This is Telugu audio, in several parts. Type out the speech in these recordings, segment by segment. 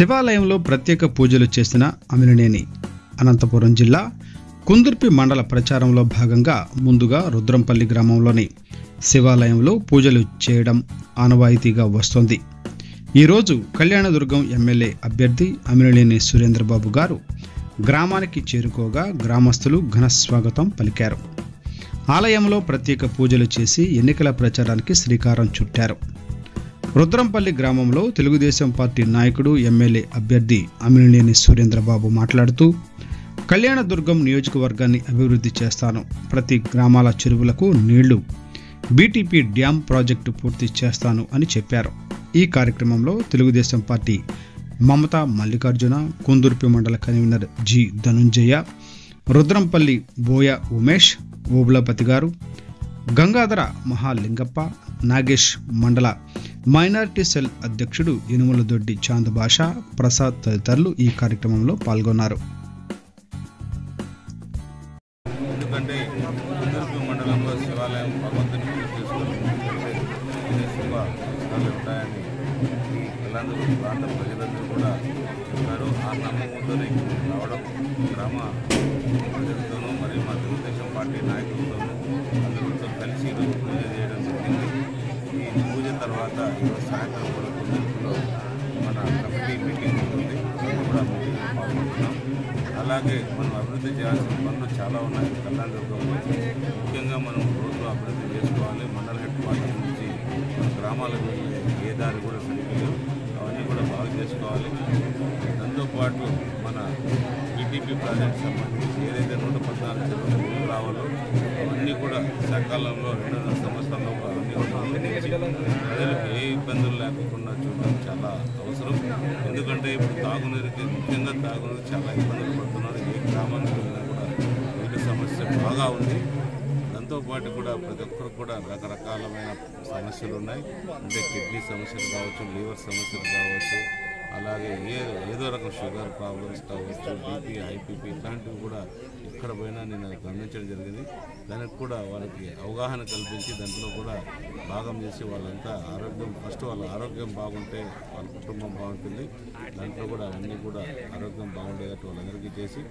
శివాలయంలో ప్రత్యేక పూజలు చేసిన అమిలినేని అనంతపురం జిల్లా కుందుర్పి మండల ప్రచారంలో భాగంగా ముందుగా రుద్రంపల్లి గ్రామంలోని శివాలయంలో పూజలు చేయడం ఆనవాయితీగా వస్తోంది. ఈరోజు కళ్యాణదుర్గం ఎమ్మెల్యే అభ్యర్థి అమిలినేని సురేంద్రబాబు గారు గ్రామానికి చేరుకోగా గ్రామస్తులు ఘన స్వాగతం పలికారు. ఆలయంలో ప్రత్యేక పూజలు చేసి ఎన్నికల ప్రచారానికి శ్రీకారం చుట్టారు. రుద్రంపల్లి గ్రామంలో తెలుగుదేశం పార్టీ నాయకుడు ఎమ్మెల్యే అభ్యర్థి అమిలినేని సురేంద్రబాబు మాట్లాడుతూ కళ్యాణదుర్గం నియోజకవర్గాన్ని అభివృద్ధి చేస్తాను. ప్రతి గ్రామాల చెరువులకు నీళ్ళు బీటీపీ డ్యాం ప్రాజెక్టు పూర్తి చేస్తాను అని చెప్పారు. ఈ కార్యక్రమంలో తెలుగుదేశం పార్టీ మమతా మల్లికార్జున కుందుర్పి మండల కన్వీనర్ జి ధనుంజయ రుద్రంపల్లి బోయ ఉమేష్ ఓబులపతి గారు గంగాధర మహాలింగప్ప నాగేష్ మండల మైనార్టీ సెల్ అధ్యక్షుడు ఇనుములదొడ్డి చాంద్ బాషా ప్రసాద్ తదితరులు ఈ కార్యక్రమంలో పాల్గొన్నారు. ఎందుకంటే మండలంలో శివాలయం భగవంతుని ఉంటాయని ప్రాంత ప్రజలందరూ కూడా ఆ రావడం గ్రామ ప్రజలతోనూ మరియు మా తెలుగుదేశం పార్టీ నాయకులు అందరితో కలిసి ఈరోజు పూజ చేయడం జరిగింది ఈ పూజ తర్వాత సాయంత్రం కూడా మన కమిటీ మీటింగ్ ఉంటుంది. కూడా పాల్గొంటున్నాం. అలాగే మనం అభివృద్ధి చేయాల్సిన పనులు చాలా ఉన్నాయి. కళ్యాణదుర్గంలో ముఖ్యంగా మనం రోడ్లు అభివృద్ధి చేసుకోవాలి. మండల హెడ్ క్వార్టర్ నుంచి మన గ్రామాలకు వెళ్ళే ఏ దారి కూడా సరిగ్గా అవన్నీ కూడా బాగు చేసుకోవాలి. దాంతోపాటు మన ఈటీపీ ప్రాజెక్ట్ సంబంధించి ఏదైతే నూట పద్నాలుగు చెరువులు రావాలో అన్నీ కూడా సకాలంలో రెండున్నర సంవత్సరాల్లో ప్రజలకు ఏ ఇబ్బందులు లేకుండా చూడడం చాలా అవసరం. ఎందుకంటే ఇప్పుడు తాగునీరుకి ముఖ్యంగా తాగునీరు చాలా ఇబ్బందులు పడుతున్నారు. ఏ గ్రామానికి వెళ్ళినా కూడా నీటి సమస్య బాగా ఉంది. దాంతోపాటు కూడా ప్రతి ఒక్కరు కూడా రకరకాలమైన సమస్యలు ఉన్నాయి. అంటే కిడ్నీ సమస్యలు కావచ్చు లివర్ సమస్యలు కావచ్చు అలాగే ఏ ఏదో రకం షుగర్ ప్రాబ్లమ్స్ కావచ్చు బీపీ ఐపీపీ ఇట్లాంటివి కూడా ఎక్కడ పోయినా నేను గమనించడం జరిగింది. దానికి కూడా వాళ్ళకి అవగాహన కల్పించి దాంట్లో కూడా భాగం చేసి వాళ్ళంతా ఆరోగ్యం ఫస్ట్ వాళ్ళ ఆరోగ్యం బాగుంటే వాళ్ళ కుటుంబం బాగుంటుంది. దాంట్లో కూడా అవన్నీ కూడా ఆరోగ్యం బాగుండేటట్టు వాళ్ళందరికీ చేసి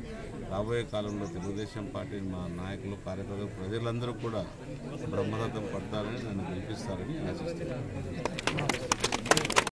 రాబోయే కాలంలో తెలుగుదేశం పార్టీ మా నాయకులు కార్యకర్తలు ప్రజలందరూ కూడా బ్రహ్మరథం పడతారని నన్ను గెలిపిస్తారని ఆశిస్తున్నాను.